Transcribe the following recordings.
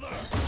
brother!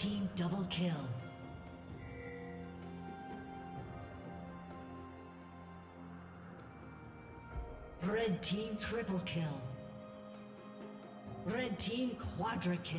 Team double kill. Red team triple kill. Red team quadra kill.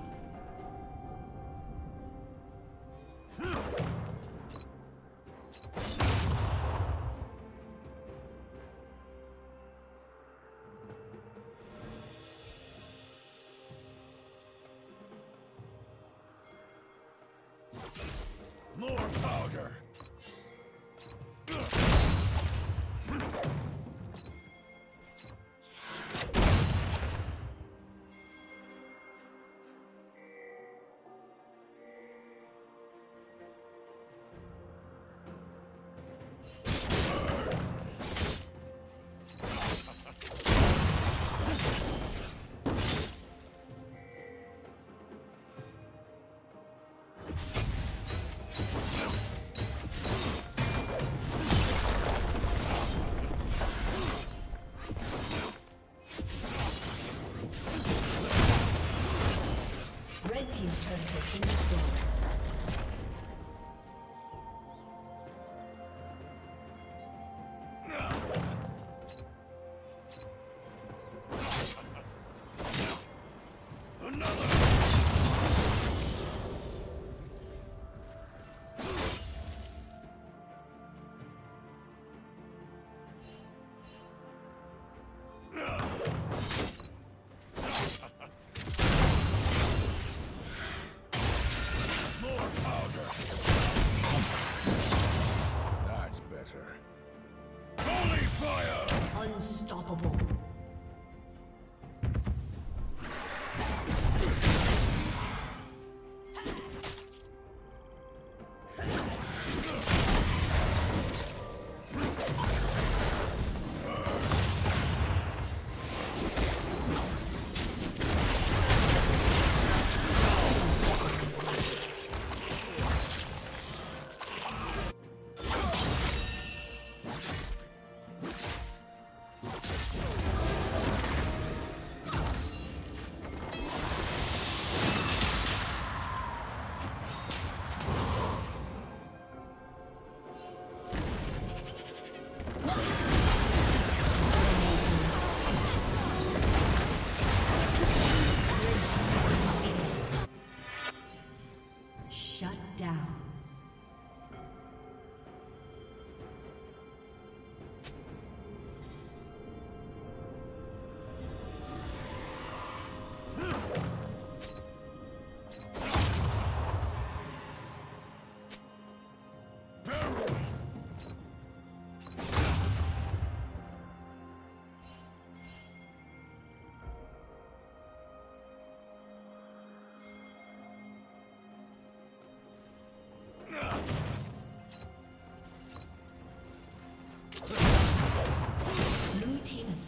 has been destroyed.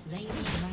Slain the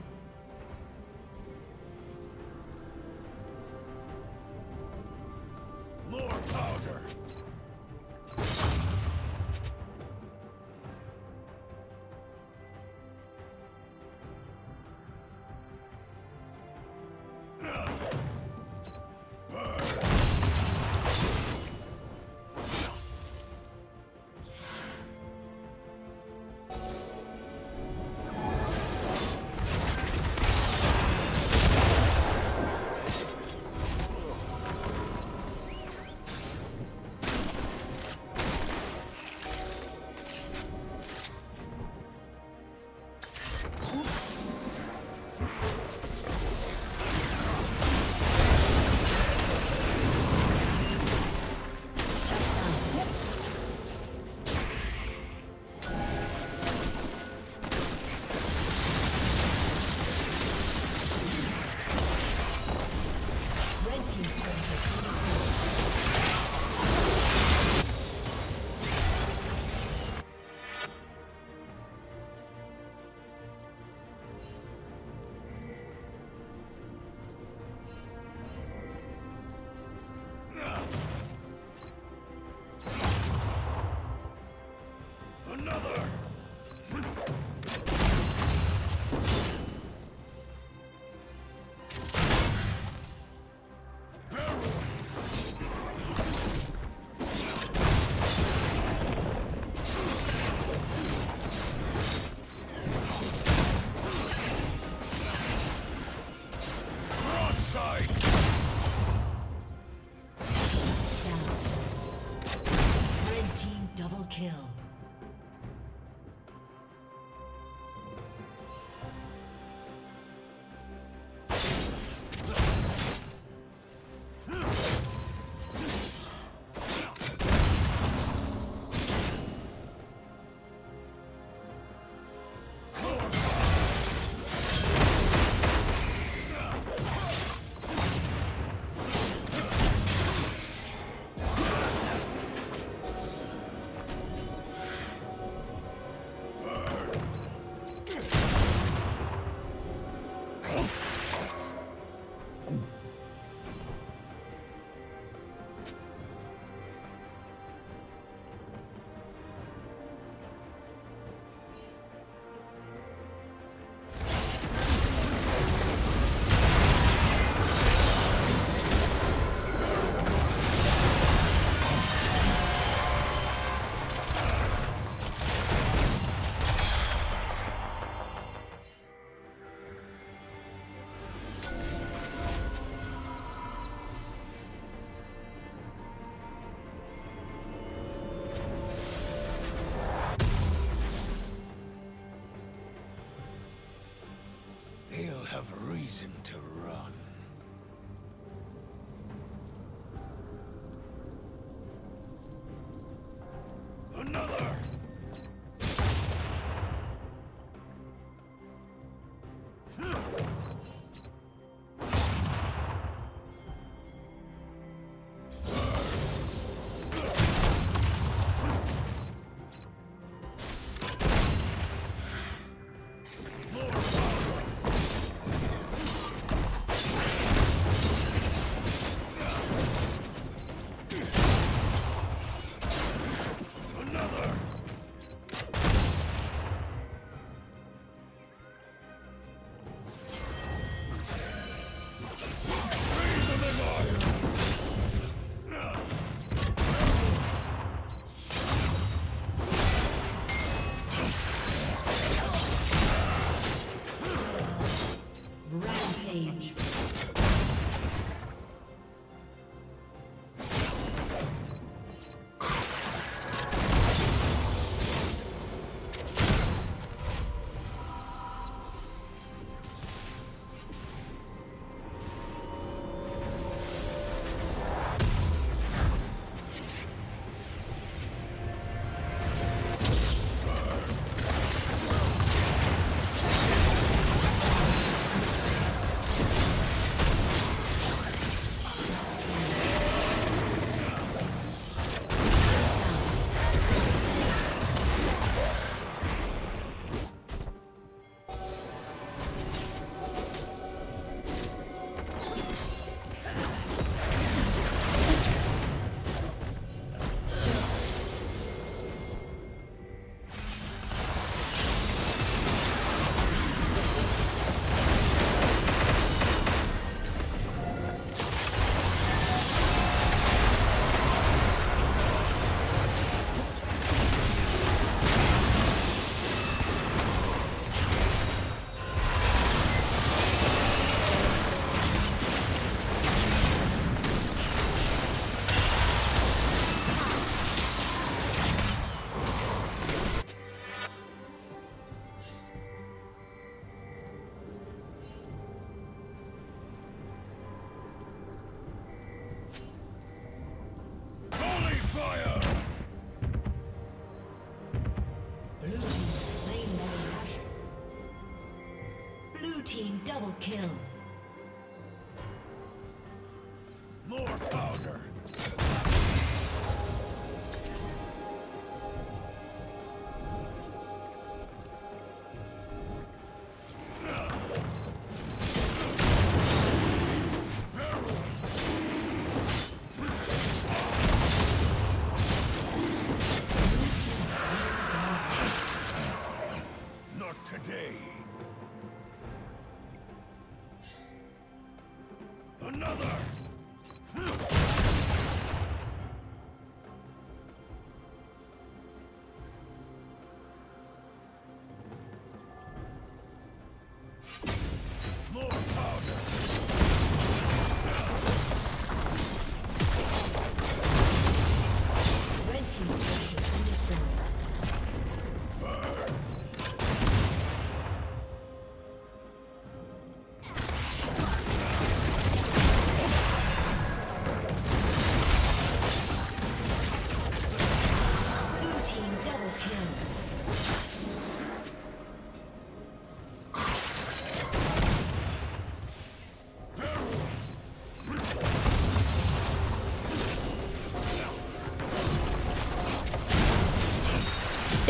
Reason to